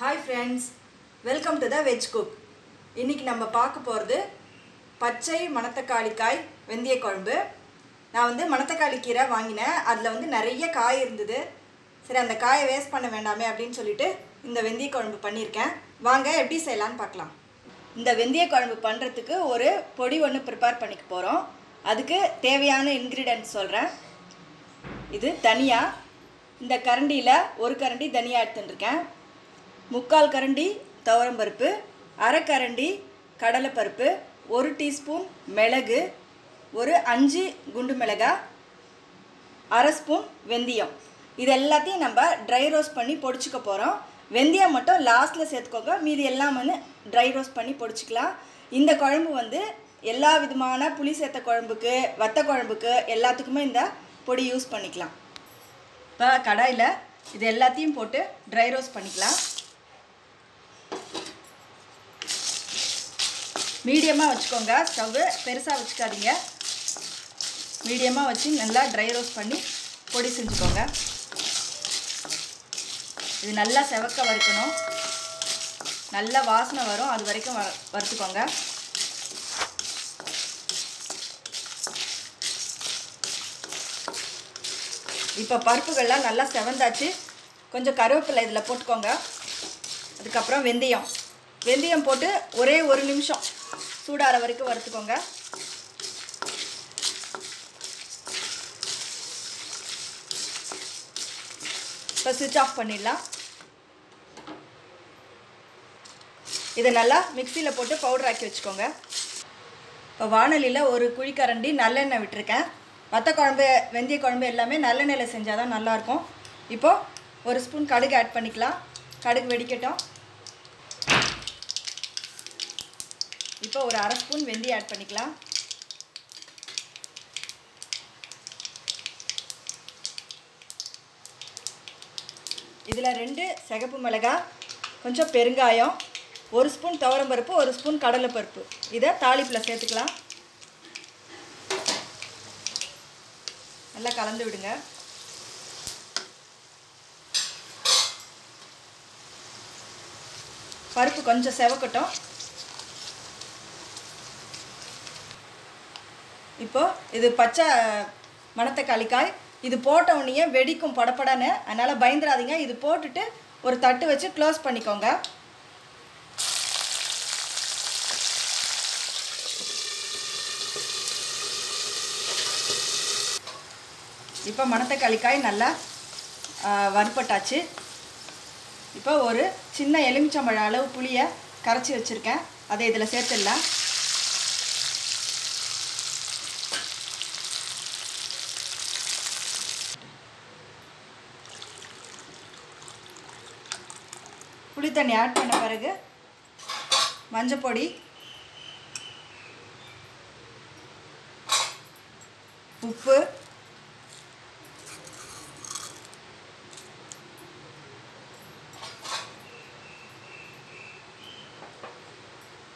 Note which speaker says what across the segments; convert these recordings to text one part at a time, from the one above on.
Speaker 1: Hi friends welcome to the veg cook இன்றைக்கி நம்ம பார்க்க போகிறது பச்சை மணத்தக்காளி காய் வெந்தய குழம்பு நான் வந்து மணத்தக்காளி கீரை வாங்கினேன். அதில் வந்து நிறைய காய் இருந்தது. சரி அந்த காயை வேஸ்ட் பண்ண வேண்டாமே அப்படின்னு சொல்லிட்டு இந்த வெந்தய குழம்பு பண்ணியிருக்கேன். வாங்க எப்படி செய்யலான்னு பார்க்கலாம். இந்த வெந்தய குழம்பு பண்ணுறதுக்கு ஒரு பொடி ஒன்று ப்ரிப்பேர் பண்ணிக்க போகிறோம் அதுக்கு தேவையான இன்க்ரீடியன்ட் சொல்கிறேன் இது தனியா இந்த கரண்டியில் ஒரு கரண்டி தனியா எடுத்துட்டுருக்கேன். முக்கால் கரண்டி துவரம்பருப்பு அரைக்கரண்டி கடலைப்பருப்பு ஒரு டீஸ்பூன் மிளகு ஒரு அஞ்சு குண்டு மிளகாய் அரை ஸ்பூன் வெந்தயம். இது எல்லாத்தையும் நம்ம ட்ரை ரோஸ்ட் பண்ணி பொடிச்சுக்க போகிறோம் வெந்தயம் மட்டும் லாஸ்ட்டில் சேர்த்துக்கோங்க. மீதி எல்லாம் வந்து ட்ரை ரோஸ்ட் பண்ணி பொடிச்சிக்கலாம். இந்த குழம்பு வந்து எல்லா விதமான புளி சேர்த்த குழம்புக்கு வத்த குழம்புக்கு எல்லாத்துக்குமே இந்த பொடி யூஸ் பண்ணிக்கலாம். இப்போ கடாயில் இது எல்லாத்தையும் போட்டு ட்ரை ரோஸ்ட் பண்ணிக்கலாம். மீடியமாக வச்சுக்கோங்க. ஸ்டவ்வு பெருசாக வச்சுக்காதீங்க. மீடியமாக வச்சு நல்லா ட்ரை ரோஸ்ட் பண்ணி பொடி செஞ்சுக்கோங்க. இது நல்லா செவக்க வறுக்கணும். நல்லா வாசனை வரும். அது வரைக்கும் வ வறுத்துக்கோங்க. இப்போ பருப்புகள்லாம் நல்லா செவந்தாச்சு. கொஞ்சம் கருவேப்பிலை இதில் போட்டுக்கோங்க. அதுக்கப்புறம் வெந்தயம். வெந்தயம் போட்டு ஒரே ஒரு நிமிஷம் சூடாற வரைக்கும் வறுத்துக்கோங்க. இப்போ சுவிட்ச் ஆஃப் பண்ணிடலாம். இதை நல்லா மிக்சியில் போட்டு பவுடர் ஆக்கி வச்சுக்கோங்க. இப்போ வானொலியில் ஒரு குழிக்கரண்டி நல்லெண்ணெய் விட்டுருக்கேன். வத்த குழம்பு வெந்தய குழம்பு எல்லாமே நல்லெண்ணெயில் செஞ்சால் தான் நல்லாயிருக்கும். இப்போது ஒரு ஸ்பூன் கடுகு ஆட் பண்ணிக்கலாம். கடுகு வெடிக்கட்டும். இப்போ ஒரு அரை ஸ்பூன் வெந்தயம் ஆட் பண்ணிக்கலாம். இதில் ரெண்டு சிகப்பு மிளகாய் கொஞ்சம் பெருங்காயம் ஒரு ஸ்பூன் துவரம்பருப்பு ஒரு ஸ்பூன் கடலைப்பருப்பு இதை தாளிப்பில் சேர்த்துக்கலாம். நல்லா கலந்து விடுங்க. பருப்பு கொஞ்சம் செவக்கட்டும். இப்போது இது பச்சை மணத்தக்காளி காய் இது போட்ட உடனே வெடிக்கும் படப்படன்னு அதனால் பயந்துடாதீங்க. இது போட்டுட்டு ஒரு தட்டு வச்சு க்ளோஸ் பண்ணிக்கோங்க. இப்போ மணத்தக்காளி காய் நல்லா வறுப்பட்டாச்சு இப்போ ஒரு சின்ன எலுமிச்சம்பழம் அளவு புளியை கரைச்சி வச்சுருக்கேன். அதை இதில் சேர்த்துடலாம். புளி தண்ணி ஆட் பண்ண பிறகு மஞ்சள் பொடி உப்பு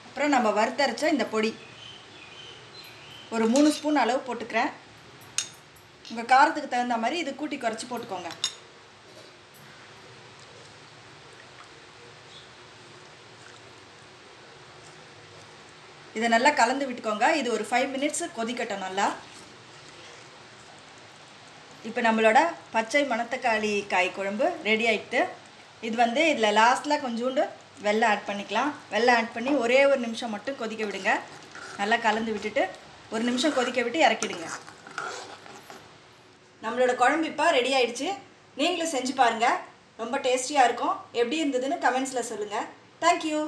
Speaker 1: அப்புறம் நம்ம வறுத்தரைச்ச இந்த பொடி. ஒரு மூணு ஸ்பூன் அளவு போட்டுக்கிறேன். உங்கள் காரத்துக்கு தகுந்த மாதிரி இது கூட்டி குறைச்சி போட்டுக்கோங்க. இதை நல்லா கலந்து விட்டுக்கோங்க. இது ஒரு ஃபைவ் மினிட்ஸ் கொதிக்கட்டும் நல்லா. இப்போ நம்மளோட பச்சை மணத்தக்காளி காய் குழம்பு ரெடி ஆகிட்டு இது வந்து இதில் லாஸ்ட்டில் கொஞ்சோண்டு வெள்ளம் ஆட் பண்ணிக்கலாம். வெள்ளம் ஆட் பண்ணி ஒரே ஒரு நிமிஷம் மட்டும் கொதிக்க விடுங்க. நல்லா கலந்து விட்டுட்டு ஒரு நிமிஷம் கொதிக்க விட்டு இறக்கிடுங்க. நம்மளோட குழம்பு இப்போ ரெடி ஆயிடுச்சு. நீங்களும் செஞ்சு பாருங்கள் ரொம்ப டேஸ்டியாக இருக்கும். எப்படி இருந்ததுன்னு கமெண்ட்ஸில் சொல்லுங்கள் தேங்க்யூ